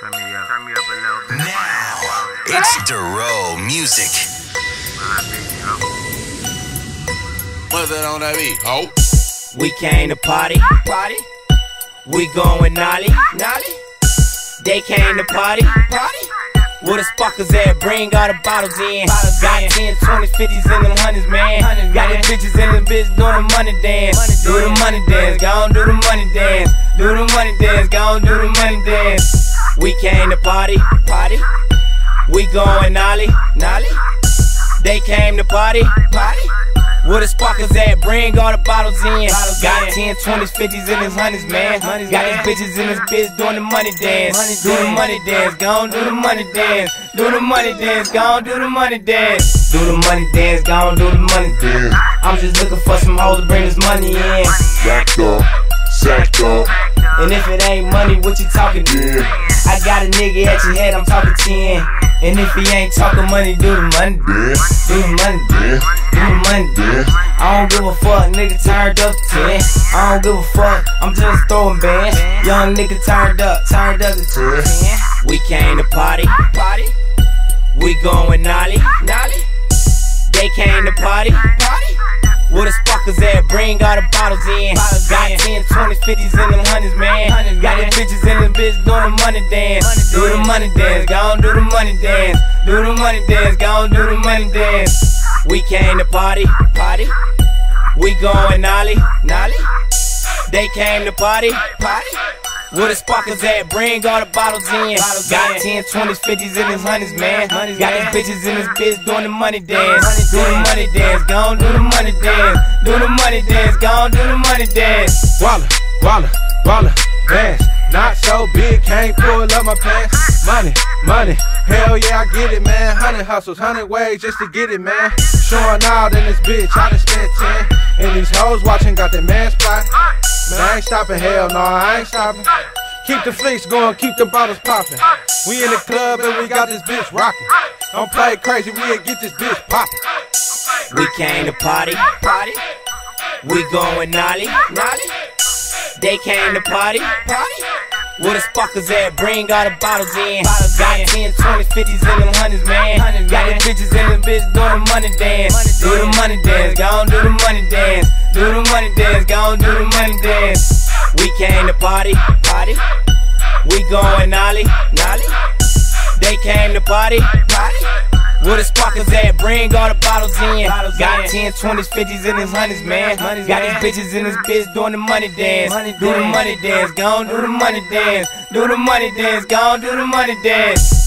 Turn me up. Turn me up a little bit. Now, it's Duro Music. What's that on that beat? Oh. We came to party, party. We going nolly, nolly. They came to party, party. Where the sparkers at? Bring all the bottles in. Bottles Got 10, 20s, 50s and them hundreds, man. Got the bitches in the bitch doing the money dance. Money Do the money dance, go on do the money dance. Do the money dance, go on do the money dance. We came to party, party. We going nolly, nolly. They came to party, party. Where the sparkers at? Bring all the bottles in. Got 10, 20s, 50s, and his hundreds, man. Got these bitches in this bitch doing the money dance. Do the money dance, gon' do the money dance. Do the money dance, gon' do the money dance. Do the money dance, gon' do the money dance. I'm just looking for some hoes to bring this money in. Sacked up, sacked up, And if it ain't money, what you talking to? I got a nigga at your head, I'm talking 10. And if he ain't talking money, do the money. Do the money, do the money. I don't give a fuck, nigga turned up to 10. I don't give a fuck, I'm just throwing bands. Young nigga turned up, turned up to 10. We came to party, party. We going nolly, nolly. They came to party, Bring all the bottles in. Got 10, 20, 50s and them hundreds, man. Got the bitches in the bitch doing the money dance. Do the money dance, go on do the money dance. Do the money dance, go on do the money dance. We came to party, party. We going nolly, nolly. They came to party, party. Where the sparkers at? Bring all the bottles in. Got 10, 20s, 50s, and his hundreds, man. Got these bitches in this bitch doing the money dance. Do the money dance, gon' do the money dance. Do the money dance, gon' do the money dance. Walla, walla, walla, bands. Not so big, can't pull up my pants. Money, money, hell yeah, I get it, man. Hundred hustles, hundred ways just to get it, man. Showing out in this bitch, I done spent 10. And these hoes watching got their man spot. Man, I ain't stopping, hell no, I ain't stopping. Keep the fleets going, keep the bottles popping. We in the club and we got this bitch rocking. Don't play crazy, we'll get this bitch popping. We came to party, party. We going nolly, nolly. They came to party, party. Where the sparkers at? Bring all the bottles in. Got 10, 20, 50s and them hundreds, man. Got the bitches in the bitch doing the money dance. Money Do the money dance, go on do the money dance. Do the money dance, go on do the money dance. We came to party, party. We going nolly, nolly. They came to party, party. Where the sparkers at? Bring all the bottles in. Got 10, 20s, 50s, and his hundreds, man. Got these bitches in this bitch doing the money dance. Money Do the money dance, go on do the money dance. Do the money dance, go on do the money dance.